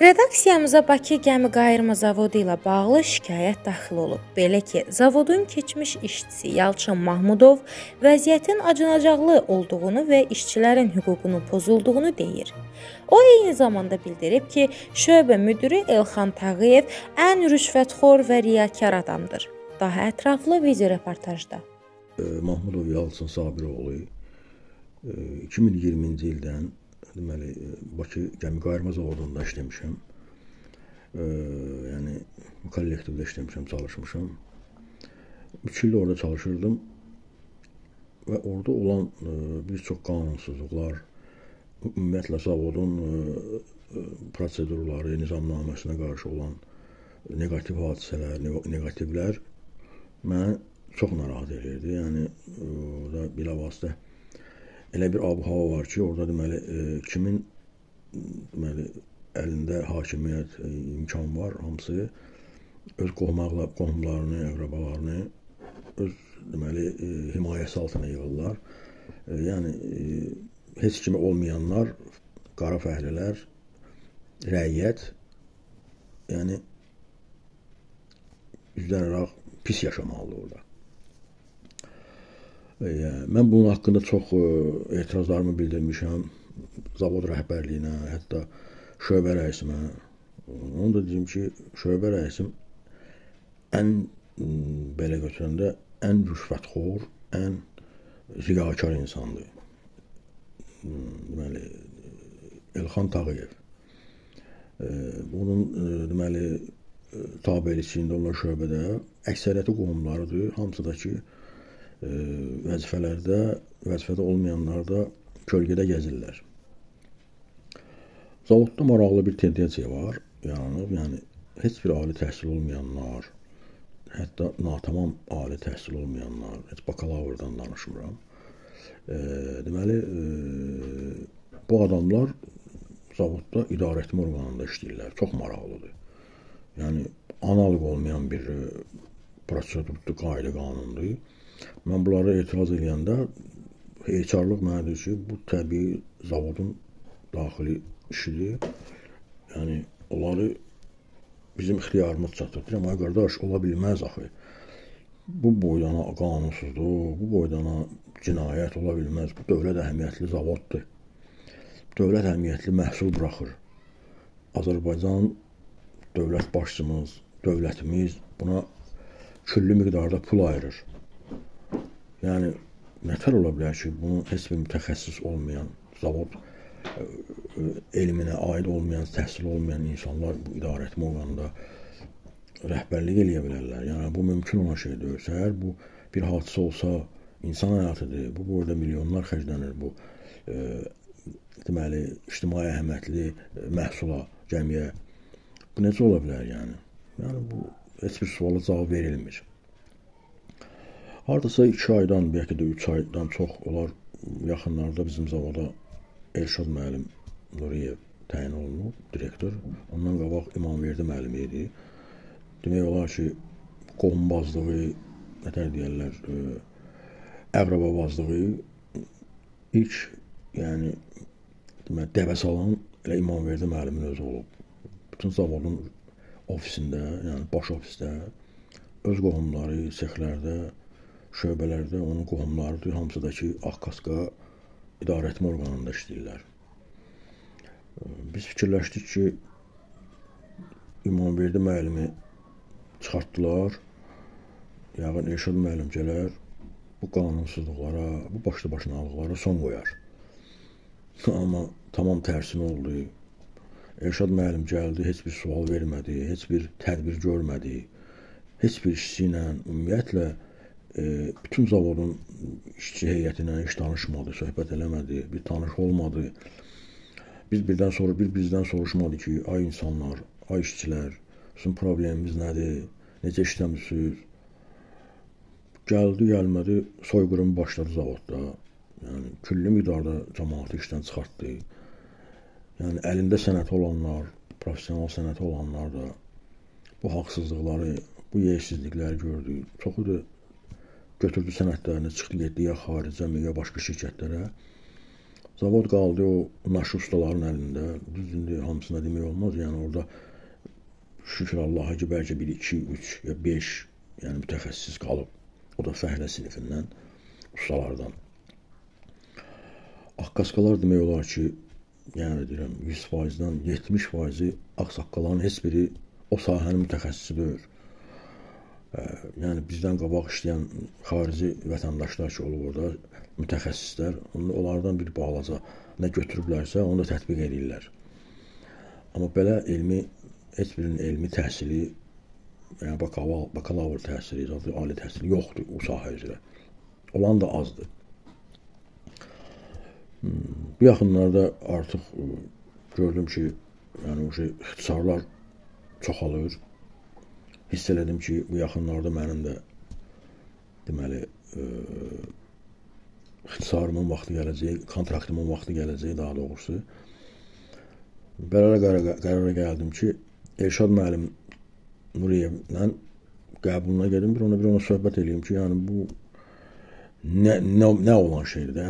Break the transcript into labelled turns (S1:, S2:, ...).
S1: Redaksiyamıza Bakı Gəmi Qayırma Zavodu ilə bağlı şikayət daxil olub. Belə ki, zavodun keçmiş işçisi Yalçın Mahmudov vəziyyətin acınacaqlı olduğunu və işçilərin hüququnun pozulduğunu deyir. O eyni zamanda bildirib ki, şöbə müdiri Elxan Tağıyev ən rüşvətxor və riyakar adamdır. Daha ətraflı video reportajda.
S2: Mahmudov Yalçın Sabiroğlu 2020-ci ildən deməli Bakı gəmi qayırma zavodunda işləmişəm. E, yəni kollektivdə işləmişəm, çalışmışam. 3 il orada çalışırdım və orada olan e, bir çox qanunsuzluqlar, ümumiyyətlə zavodun e, prosedurları, nizamnaməsinə qarşı olan neqativ hadisələr, neqativlər məni çox narahat edirdi. Yəni orada bilavasitə elə bir ab-hava var ki, orada deməli e, kimin deməli əlində hakimiyyət e, imkan var, hamısı öz qohumaqla qohumlarını, əqrabalarını öz deməli e, himayəsi altına yığırlar. Yəni heç kimi olmayanlar, qara fəhlilər, rəiyyət yəni üzləraraq pis yaşamalıdır orada. Mən bunun haqqında çox e, etirazlarımı bildirmişəm zavod rəhbərliyinə, hətta şöbə rəisimə. Onu da deyim ki, şöbə rəisim ən belə götürəndə ən rüşvətxor, ən ziyakar insandır. Deməli Elxan Tağıyev. Bunun deməli tabeçiliyində olan şöbədə əksəriyyəti qohumlarıdır. Hamısı da ki vəzifələrdə, vəzifədə olmayanlar da kölgədə gəzirlər. Zavodda maraqlı bir tendensiya var. Yəni, yəni heç bir ali təhsil olmayanlar, hətta natamam ali təhsil olmayanlar, heç bakalavrdan danışmıram. E, deməli, e, bu adamlar zavodda idarəetmə orqanında işləyirlər. Çox maraqlıdır. Yəni analoq olmayan bir prosedurdur, qayda qanundur. Mən bunlara etiraz edəndə heçarlıq mənə deyir ki, bu təbii zavodun daxili işidir. Yəni onları bizim ixtiyarımız çatır. Amma qardaş, ola bilməz axı. Bu boydana qanunsuzluq, bu boydana cinayət ola bilməz. Bu dövlət əhəmiyyətli zavoddur. Dövlət əhəmiyyətli məhsul buraxır. Azərbaycan dövlət başçımız, dövlətimiz buna küllü miqdarda pul ayırır. Yəni nətər ola bilər ki, bunu heç bir mütəxəssis olmayan, zavod e, e, elminə aid olmayan, təhsil olmayan insanlar bu idarəetmə orqanında rəhbərlik eləyə bilərlər. Yəni bu mümkün olan şey deyil. Əgər bu bir hadisə olsa, insan həyatıdır. Bu boyda milyonlar xərclənir bu e, deməli ictimai əhəmiyyətli e, məhsula, cəmiyə. Bu necə ola bilər yəni? Yəni bu heç bir suala cavab verilmir. Hardasa 2 aydan, bəlkə də 3 aydan çox olar yaxınlarda bizim zavoda Elşad müəllim Nuriyev təyin olunub, direktor. Ondan qabaq İmamverdi müəllim idi. Demək olar ki, qohumbazlığı, nətər deyirlər, əqrababazlığı ilk, yəni demək, dəvə salan elə İmamverdi müəllimin özü olub. Bütün zavodun ofisində, yəni baş ofisdə öz qohumları, sexlərdə şöbələrdə onun qohumlarıdır. Hamısı da ki, Ağqaska idarəetmə orqanında işləyirlər. Biz fikirləşdik ki, İmamverdi müəllimi çıxartdılar. Yəqin Elşad müəllim gələr, bu qanunsuzluqlara, bu başlı başınalıqlara son qoyar. Amma tamam tərsinə oldu. Elşad müəllim gəldi, heç bir sual vermədi, heç bir tədbir görmədi. Heç bir işçi ilə ümumiyyətlə bütün zavodun işçi heyəti ilə heç danışmadı, söhbət eləmədi, bir tanış olmadı. Biz birdən sonra bir bizdən soruşmadı ki, ay insanlar, ay işçilər, sizin problemimiz nədir? Necə işləmisiniz? Gəldi, gəlmədi, soyqırım başladı zavodda. Yəni külli miqdarda cəmaatı işdən çıxartdı. Yəni əlində sənəti olanlar, professional sənəti olanlar da bu haqsızlıqları, bu yersizlikləri gördü. Çoxu da götürdü sənədlərini, çıxdı getdi ya xaricə, ya başqa şirkətlərə. Zavod qaldı o naşı ustaların əlində. Düzdür, hamısına demək olmaz. Yəni orada şükür Allaha ki, bəlkə 1, 2, 3 ya 5 yəni mütəxəssis qalıb. O da fəhlə sinifindən, ustalardan. Ağqaskalar demək olar ki, yəni deyirəm 100%-dən 70%-i ağsaqqalların heç biri o sahənin mütəxəssisi deyil. Yəni bizdən qabaq işləyən xarici vətəndaşlar ki, olub orada mütəxəssislər, onlardan bir balaca nə götürüblərsə, onu da tətbiq edirlər. Amma belə elmi heç birinin elmi təhsili, yəni bakalavr, bakalavr təhsili, ali təhsili yoxdur o sahə üzrə. Olan da azdır. Hmm, bu yaxınlarda artıq gördüm ki, yəni o şey ixtisarlar çoxalır. Hiss elədim ki, bu yaxınlarda mənim də deməli e, ixtisarımın vaxtı gələcək, kontraktimin vaxtı gələcək daha doğrusu. Belə qərara, qərara gəldim ki, Elşad müəllim Nuriyevlə qəbuluna gedim, bir ona bir ona söhbət eləyim ki, yəni bu nə nə, nə olan şeydir də.